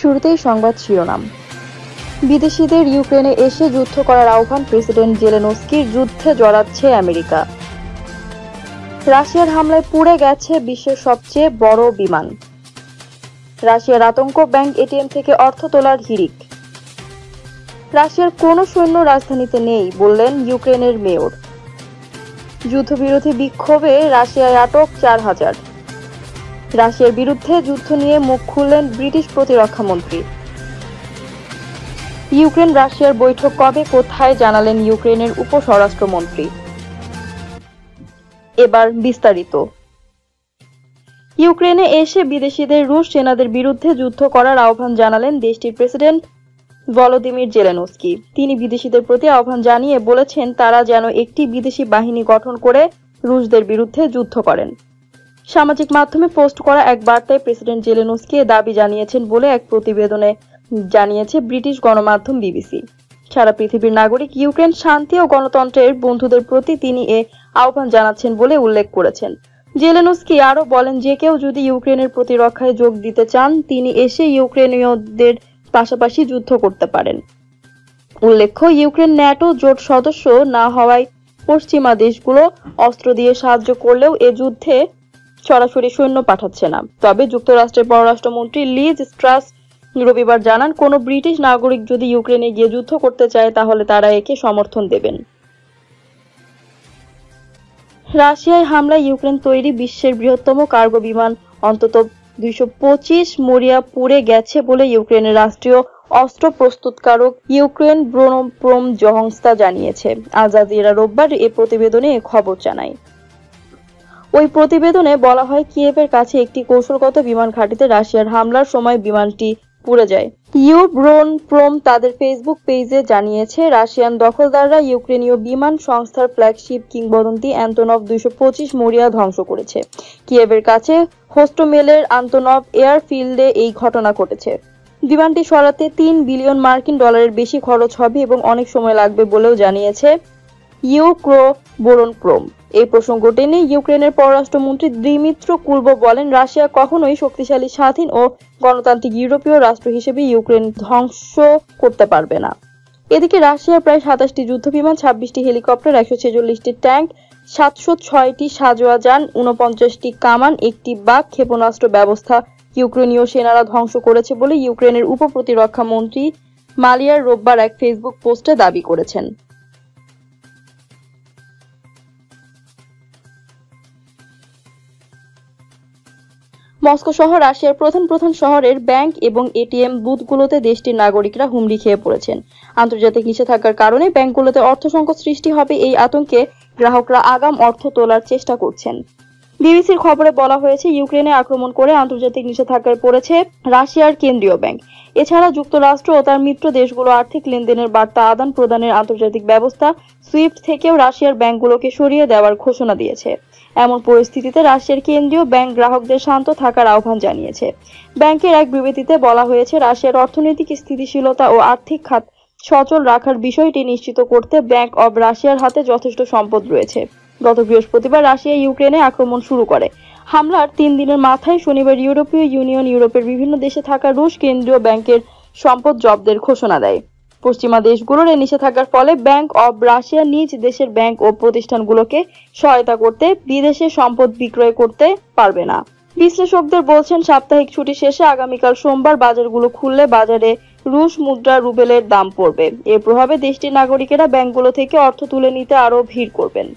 শুরুতেই সংবাদ শিরোনাম। বিদেশিদের ইউক্রেনে এসে যুদ্ধ করার আহ্বান প্রেসিডেন্ট জেলেনস্কির যুদ্ধে জড়াচ্ছে আমেরিকা। রাশিয়ার হামলায় পুড়ে গেছে বিশ্বের সবচেয়ে বড় বিমান। রাশিয়ার আতঙ্ক ব্যাংক এটিএম থেকে অর্থ তোলার হিরিক রাশিয়ার কোনো সৈন্য রাজধানীতে নেই, বললেন ইউক্রেনের মেয়র। যুদ্ধবিরোধী বিক্ষোভে রাশিয়ায় আটক চার হাজার। রাশিয়ার বিরুদ্ধে যুদ্ধ নিয়ে মুখ খুললেন ব্রিটিশ প্রতিরক্ষা মন্ত্রী। ইউক্রেন রাশিয়ার বৈঠক কবে, কোথায় জানালেন ইউক্রেনের উপস্বরাষ্ট্রমন্ত্রী। এবার বিস্তারিত। ইউক্রেনে এসে বিদেশিদের রুশ সেনাদের বিরুদ্ধে যুদ্ধ করার আহ্বান জানালেন দেশটির প্রেসিডেন্ট ভলোদিমির জেলেনস্কি। তিনি বিদেশিদের প্রতি আহ্বান জানিয়ে বলেছেন, তারা যেন একটি বিদেশি বাহিনী গঠন করে রুশদের বিরুদ্ধে যুদ্ধ করেন। সামাজিক মাধ্যমে পোস্ট করা এক বার্তায় প্রেসিডেন্ট জেলেনস্কি এ দাবি জানিয়েছেন বলে এক প্রতিবেদনে জানিয়েছে ব্রিটিশ গণমাধ্যম বিবিসি। সারা পৃথিবীর নাগরিক ইউক্রেন শান্তি ও গণতন্ত্রের বন্ধুদের প্রতি তিনি এ আহ্বান জানাচ্ছেন বলে উল্লেখ করেছেন। জেলেনস্কি আরও বলেন, যে কেউ যদি ইউক্রেনের প্রতিরক্ষায় যোগ দিতে চান, তিনি এসে ইউক্রেনীয়দের পাশাপাশি যুদ্ধ করতে পারেন। উল্লেখ্য, ইউক্রেন ন্যাটো জোট সদস্য না হওয়ায় পশ্চিমা দেশগুলো অস্ত্র দিয়ে সাহায্য করলেও এ যুদ্ধে সরাসরি সৈন্য পাঠাচ্ছে না। তবে যুক্তরাষ্ট্রের পররাষ্ট্রমন্ত্রী লিজ স্ট্রাস রবিবার জানান, কোনো ব্রিটিশ নাগরিক যদি ইউক্রেনে গিয়ে যুদ্ধ করতে চায়, তাহলে তারা একে সমর্থন দেবেন। রাশিয়ায় হামলায় ইউক্রেন তৈরি বিশ্বের বৃহত্তম কার্গো বিমান অন্তত দুইশো পঁচিশ মরিয়া পুড়ে গেছে বলে ইউক্রেনের রাষ্ট্রীয় অস্ত্র প্রস্তুতকারক ইউক্রেন ব্রোনোপ্রোম জহংস্তা জানিয়েছে। আজাদিরা রোববার এ প্রতিবেদনে খবর জানায়। ওই প্রতিবেদনে বলা হয়, কিয়েভের কাছে একটি কৌশলগত বিমান ঘাঁটিতে রাশিয়ার হামলার সময় বিমানটি পুড়ে যায়। ইউ ব্রোন প্রোম তাদের ফেসবুক পেজে জানিয়েছে, রাশিয়ান দখলদাররা ইউক্রেনীয় বিমান সংস্থার ফ্ল্যাগশিপ কিংবদন্তি অ্যান্তনভ দুইশো পঁচিশ মরিয়া ধ্বংস করেছে। কিয়েভের কাছে হোস্টোমেলের আন্তনভ এয়ারফিল্ডে এই ঘটনা ঘটেছে। বিমানটি সরাতে তিন বিলিয়ন মার্কিন ডলারের বেশি খরচ হবে এবং অনেক সময় লাগবে বলেও জানিয়েছে ইউক্রো বোরন প্রোম এই প্রসঙ্গ টেনে ইউক্রেনের পররাষ্ট্রমন্ত্রী দ্রিমিত্র কুলব বলেন, রাশিয়া কখনোই শক্তিশালী, স্বাধীন ও গণতান্ত্রিক ইউরোপীয় রাষ্ট্র হিসেবে ইউক্রেন ধ্বংস করতে পারবে না। এদিকে রাশিয়ার প্রায় সাতাশটি যুদ্ধবিমান, ছাব্বিশটি হেলিকপ্টার, একশো ছেচল্লিশটি ট্যাঙ্ক, সাতশো ছয়টি সাজোয়া যান উনপঞ্চাশটি কামান, একটি বাঘ ক্ষেপণাস্ত্র ব্যবস্থা ইউক্রেনীয় সেনারা ধ্বংস করেছে বলে ইউক্রেনের উপ প্রতিরক্ষা মন্ত্রী মালিয়ার রোববার এক ফেসবুক পোস্টে দাবি করেছেন। মস্কো সহ রাশিয়ার প্রধান প্রধান শহরের ব্যাংক এবং এটিএম বুথগুলোতে দেশটির নাগরিকরা হুমড়ি খেয়ে পড়েছেন। আন্তর্জাতিক নিষেধাজ্ঞার কারণে ব্যাংকগুলোতে অর্থ সংকট সৃষ্টি হবে এই আতঙ্কে গ্রাহকরা আগাম অর্থ তোলার চেষ্টা করছেন। বিবিসির খবরে বলা হয়েছে, ইউক্রেনে আক্রমণ করে আন্তর্জাতিক নিষেধাজ্ঞায় পড়েছে রাশিয়ার কেন্দ্রীয় ব্যাংক। এছাড়া যুক্তরাষ্ট্র ও তার মিত্র দেশগুলো আর্থিক লেনদেনের বার্তা আদান প্রদানের আন্তর্জাতিক ব্যবস্থা সুইফট থেকেও রাশিয়ার ব্যাংকগুলোকে সরিয়ে দেওয়ার ঘোষণা দিয়েছে। এমন পরিস্থিতিতে রাশিয়ার কেন্দ্রীয় ব্যাংক গ্রাহকদের শান্ত থাকার আহ্বান জানিয়েছে। ব্যাংকের এক বিবৃতিতে বলা হয়েছে, রাশিয়ার অর্থনৈতিক স্থিতিশীলতা ও আর্থিক খাত সচল রাখার বিষয়টি নিশ্চিত করতে ব্যাংক অব রাশিয়ার হাতে যথেষ্ট সম্পদ রয়েছে। গত বৃহস্পতিবার রাশিয়া ইউক্রেনে আক্রমণ শুরু করে। হামলার তিন দিনের মাথায় শনিবার ইউরোপীয় ইউনিয়ন, ইউরোপের বিভিন্ন দেশে থাকা রুশ কেন্দ্রীয় ব্যাংকের সম্পদ জব্দের ঘোষণা দেয়। পশ্চিমা দেশগুলোর এই নিষেধাজ্ঞার ফলে ব্যাংক অব রাশিয়া নিজ দেশের ব্যাংক ও প্রতিষ্ঠানগুলোকে সহায়তা করতে বিদেশে সম্পদ বিক্রয় করতে পারবে না। বিশ্লেষকদের বলছেন, সাপ্তাহিক ছুটি শেষে আগামীকাল সোমবার বাজারগুলো খুললে বাজারে রুশ মুদ্রা রুবেলের দাম পড়বে। এর প্রভাবে দেশটির নাগরিকেরা ব্যাংকগুলো থেকে অর্থ তুলে নিতে আরও ভিড় করবেন।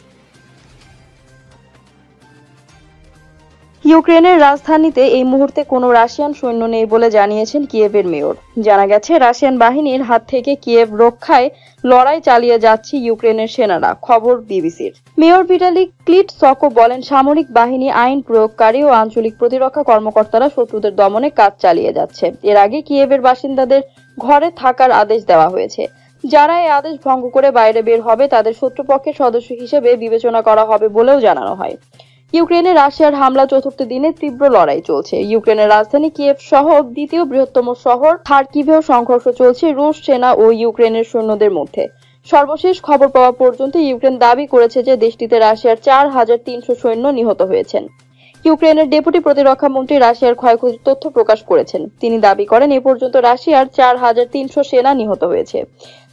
ইউক্রেনের রাজধানীতে এই মুহূর্তে কোনো রাশিয়ান সৈন্য নেই বলে জানিয়েছেন কিয়েভের মেয়র। জানা গেছে, রাশিয়ান বাহিনীর হাত থেকে কিয়েভ রক্ষায় লড়াই চালিয়ে যাচ্ছে ইউক্রেনের সেনারা, খবর বিবিসির। মেয়র ভিটালি ক্লিট সকো বলেন, সামরিক বাহিনী আইন প্রয়োগকারী ও আঞ্চলিক প্রতিরক্ষা কর্মকর্তারা শত্রুদের দমনে কাজ চালিয়ে যাচ্ছে। এর আগে কিয়েভের বাসিন্দাদের ঘরে থাকার আদেশ দেওয়া হয়েছে। যারা এই আদেশ ভঙ্গ করে বাইরে বের হবে, তাদের শত্রুপক্ষের সদস্য হিসেবে বিবেচনা করা হবে বলেও জানানো হয়। ইউক্রেনে রাশিয়ার হামলা চতুর্থ দিনে তীব্র লড়াই চলছে। ইউক্রেনের রাজধানী কিয়েভ সহ দ্বিতীয় বৃহত্তম শহর খার্কিভেও সংঘর্ষ চলছে রুশ সেনা ও ইউক্রেনের সৈন্যদের মধ্যে। সর্বশেষ খবর পাওয়া পর্যন্ত ইউক্রেন দাবি করেছে যে দেশটিতে রাশিয়ার চার হাজার তিনশো সৈন্য নিহত হয়েছেন। ইউক্রেনের ডেপুটি প্রতিরক্ষা মন্ত্রী রাশিয়ার ক্ষয়ক্ষতির তথ্য প্রকাশ করেছেন। তিনি দাবি করেন, এ পর্যন্ত রাশিয়ার চার হাজার তিনশো সেনা নিহত হয়েছে।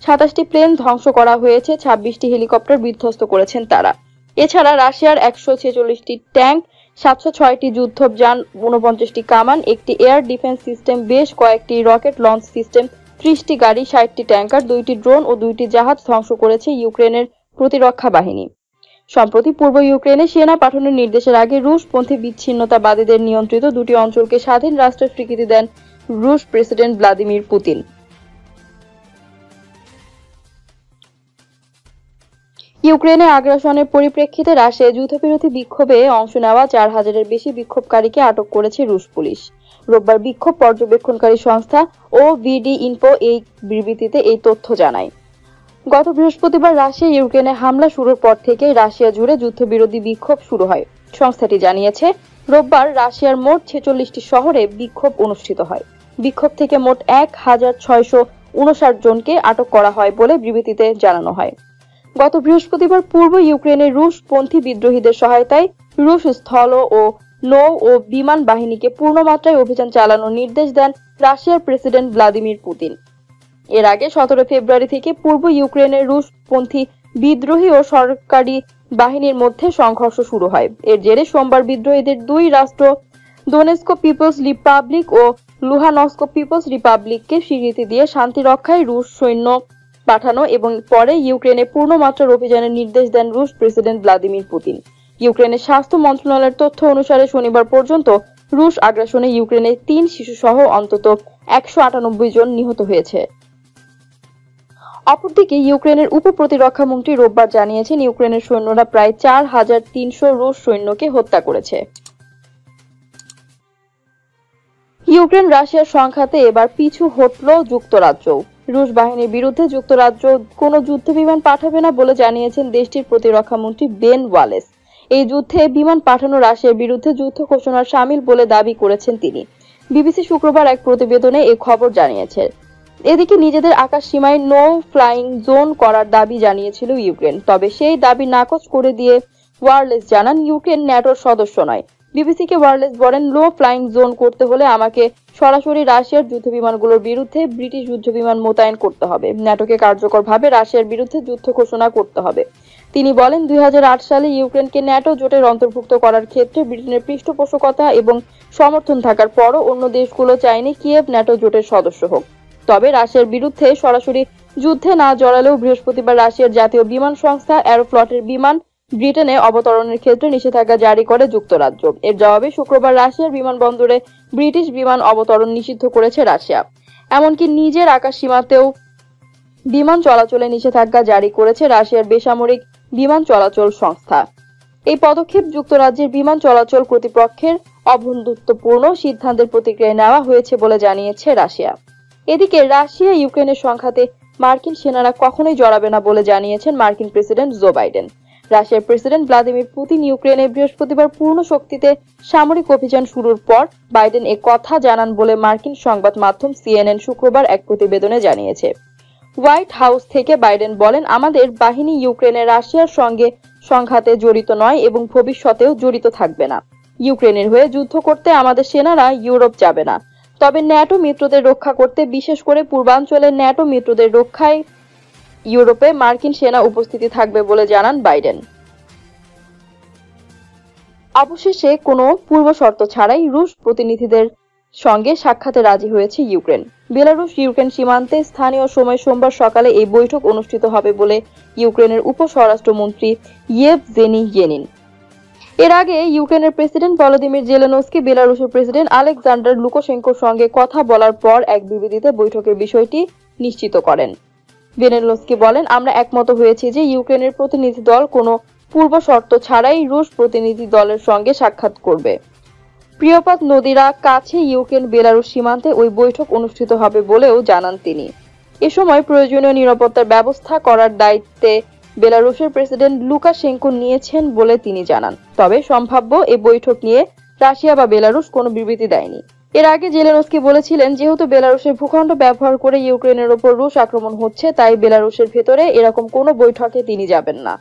সাতাশটি প্লেন ধ্বংস করা হয়েছে, ছাব্বিশটি হেলিকপ্টার বিধ্বস্ত করেছেন তারা। এছাড়া রাশিয়ার একশো ছেচল্লিশটি ট্যাঙ্ক, সাতশো ছয়টি যুদ্ধযান উনপঞ্চাশটি কামান, একটি এয়ার ডিফেন্স সিস্টেম, বেশ কয়েকটি রকেট লঞ্চ সিস্টেম, ত্রিশটি গাড়ি, ষাটটি ট্যাঙ্কার, দুইটি ড্রোন ও দুইটি জাহাজ ধ্বংস করেছে ইউক্রেনের প্রতিরক্ষা বাহিনী। সম্প্রতি পূর্ব ইউক্রেনে সেনা পাঠানোর নির্দেশের আগে রুশপন্থী বিচ্ছিন্নতাবাদীদের নিয়ন্ত্রিত দুটি অঞ্চলকে স্বাধীন রাষ্ট্রের স্বীকৃতি দেন রুশ প্রেসিডেন্ট ভ্লাদিমির পুতিন। ইউক্রেনে আগ্রাসনের পরিপ্রেক্ষিতে রাশিয়ায় যুদ্ধবিরোধী বিক্ষোভে অংশ নেওয়া চার হাজারের বেশি বিক্ষোভকারীকে আটক করেছে রুশ পুলিশ। রোববার বিক্ষোভ পর্যবেক্ষণকারী সংস্থা ও ভিডি ইনফো এই বিবৃতিতে এই তথ্য জানায়। গত বৃহস্পতিবার রাশিয়া ইউক্রেনে হামলা শুরুর পর থেকে রাশিয়া জুড়ে যুদ্ধবিরোধী বিক্ষোভ শুরু হয়। সংস্থাটি জানিয়েছে, রোববার রাশিয়ার মোট ছেচল্লিশটি শহরে বিক্ষোভ অনুষ্ঠিত হয়। বিক্ষোভ থেকে মোট এক হাজার ছয়শো উনষাট জনকে আটক করা হয় বলে বিবৃতিতে জানানো হয়। গত বৃহস্পতিবার পূর্ব ইউক্রেনের রুশপন্থী বিদ্রোহীদের সহায়তায় রুশ স্থল ও নৌ ও বিমান বাহিনীকে পূর্ণমাত্রায় অভিযান চালানোর নির্দেশ দেন রাশিয়ার প্রেসিডেন্ট ভ্লাদিমির পুতিন। এর আগে সতেরো ফেব্রুয়ারি থেকে পূর্ব ইউক্রেনের রুশপন্থী বিদ্রোহী ও সরকারি বাহিনীর মধ্যে সংঘর্ষ শুরু হয়। এর জেরে সোমবার বিদ্রোহীদের দুই রাষ্ট্র, দোনেস্কো পিপলস রিপাবলিক ও লুহানস্কো পিপলস রিপাবলিককে স্বীকৃতি দিয়ে শান্তি রক্ষায় রুশ সৈন্য পাঠানো এবং পরে ইউক্রেনে পূর্ণমাত্রার অভিযানের নির্দেশ দেন রুশ প্রেসিডেন্ট ভ্লাদিমির পুতিন। ইউক্রেনের স্বাস্থ্য মন্ত্রণালয়ের তথ্য অনুসারে শনিবার পর্যন্ত রুশ আগ্রাসনে ইউক্রেনে তিন শিশু সহ অন্তত একশো আটানব্বই জন নিহত হয়েছে। অপরদিকে ইউক্রেনের উপ প্রতিরক্ষা মন্ত্রী রোববার জানিয়েছেন, ইউক্রেনের সৈন্যরা প্রায় চার হাজার তিনশো রুশ সৈন্যকে হত্যা করেছে। ইউক্রেন রাশিয়ার সংখ্যাতে এবার পিছু হটল যুক্তরাজ্য রুশ বাহিনীর বিরুদ্ধে যুক্তরাজ্য কোনো যুদ্ধ বিমান পাঠাবে না বলে জানিয়েছেন দেশটির প্রতিরক্ষা মন্ত্রী বেন ওয়ালেস। এই যুদ্ধে বিমান পাঠানো রাশিয়ার বিরুদ্ধে যুদ্ধ ঘোষণার সামিল বলে দাবি করেছেন তিনি। বিবিসি শুক্রবার এক প্রতিবেদনে এ খবর জানিয়েছে। এদিকে নিজেদের আকাশ সীমায় নো ফ্লাইং জোন করার দাবি জানিয়েছিল ইউক্রেন। তবে সেই দাবি নাকচ করে দিয়ে ওয়ারলেস জানান, ইউক্রেন ন্যাটোর সদস্য নয়। বিবিসিকে ওয়ারলেস বলেন, লো ফ্লাইং জোন করতে হলে আমাকে সরাসরি রাশিয়ার যুদ্ধবিমানগুলোর বিরুদ্ধে ব্রিটিশ যুদ্ধবিমান মোতায়েন করতে হবে। ন্যাটোকে কার্যকরভাবে রাশিয়ার বিরুদ্ধে যুদ্ধ ঘোষণা করতে হবে। তিনি বলেন, দুই সালে ইউক্রেনকে ন্যাটো জোটের অন্তর্ভুক্ত করার ক্ষেত্রে ব্রিটেনের পৃষ্ঠপোষকতা এবং সমর্থন থাকার পরও অন্য দেশগুলো চায়নি কিয়েভ ন্যাটো জোটের সদস্য হোক। তবে রাশিয়ার বিরুদ্ধে সরাসরি যুদ্ধে না জড়ালেও বৃহস্পতিবার রাশিয়ার জাতীয় বিমান সংস্থা অ্যারোফ্লটের বিমান ব্রিটেনে অবতরণের ক্ষেত্রে নিষেধাজ্ঞা জারি করে যুক্তরাজ্য। এর জবাবে শুক্রবার রাশিয়ার বিমানবন্দরে ব্রিটিশ বিমান অবতরণ নিষিদ্ধ করেছে রাশিয়া। এমনকি নিজের আকাশ সীমাতেও বিমান চলাচলে নিষেধাজ্ঞা জারি করেছে রাশিয়ার বেসামরিক বিমান চলাচল সংস্থা। এই পদক্ষেপ যুক্তরাজ্যের বিমান চলাচল কর্তৃপক্ষের অবন্ধুত্বপূর্ণ সিদ্ধান্তের প্রতিক্রিয়া নেওয়া হয়েছে বলে জানিয়েছে রাশিয়া। এদিকে রাশিয়া ইউক্রেনের সংঘাতে মার্কিন সেনারা কখনোই জড়াবে না বলে জানিয়েছেন মার্কিন প্রেসিডেন্ট জো বাইডেন। রাশিয়ার প্রেসিডেন্ট ভ্লাদিমির পুতিন ইউক্রেনে বৃহস্পতিবার পূর্ণ শক্তিতে সামরিক অভিযান শুরুর পর বাইডেন এ কথা জানান বলে মার্কিন সংবাদ মাধ্যম সিএনএন শুক্রবার এক প্রতিবেদনে জানিয়েছে। হোয়াইট হাউস থেকে বাইডেন বলেন, আমাদের বাহিনী ইউক্রেনে রাশিয়ার সঙ্গে সংঘাতে জড়িত নয় এবং ভবিষ্যতেও জড়িত থাকবে না। ইউক্রেনের হয়ে যুদ্ধ করতে আমাদের সেনারা ইউরোপ যাবে না। তবে ন্যাটো মিত্রদের রক্ষা করতে, বিশেষ করে পূর্বাঞ্চলের ন্যাটো মিত্রদের রক্ষায় ইউরোপে মার্কিন সেনা উপস্থিতি থাকবে বলে জানান বাইডেন। অবশেষে কোনো পূর্ব শর্ত ছাড়াই রুশ প্রতিনিধিদের সঙ্গে সাক্ষাতে রাজি হয়েছে ইউক্রেন। বেলারুশ ইউক্রেন সীমান্তে স্থানীয় সময় সোমবার সকালে এই বৈঠক অনুষ্ঠিত হবে বলে ইউক্রেনের উপস্বরাষ্ট্রমন্ত্রী ইয়েভ জেনি ইয়েনিন এর আগে ইউক্রেনের প্রেসিডেন্ট ভলোদিমির জেলেনস্কি, বেলারুশের প্রেসিডেন্ট আলেকজান্ডার লুকোশেঙ্কোর সঙ্গে কথা বলার পর এক বিবৃতিতে বৈঠকের বিষয়টি নিশ্চিত করেন। বেনেলস্কি বলেন, আমরা একমত হয়েছি যে ইউক্রেনের প্রতিনিধি দল কোনো পূর্ব শর্ত ছাড়াই রুশ প্রতিনিধি দলের সঙ্গে সাক্ষাৎ করবে। প্রিয়পাত নদীরা কাছে ইউক্রেন বেলারুশ সীমান্তে ওই বৈঠক অনুষ্ঠিত হবে বলেও জানান তিনি। এ সময় প্রয়োজনীয় নিরাপত্তার ব্যবস্থা করার দায়িত্বে বেলারুশের প্রেসিডেন্ট লুকাশেঙ্কো নিয়েছেন বলে তিনি জানান। তবে সম্ভাব্য এ বৈঠক নিয়ে রাশিয়া বা বেলারুশ কোনো বিবৃতি দেয়নি। এর আগে জেলেনস্কি বলেছিলেন, যেহেতু বেলারুশের ভূখণ্ড ব্যবহার করে ইউক্রেনের ওপর রুশ আক্রমণ হচ্ছে, তাই বেলারুশের ভেতরে এরকম কোনো বৈঠকে তিনি যাবেন না।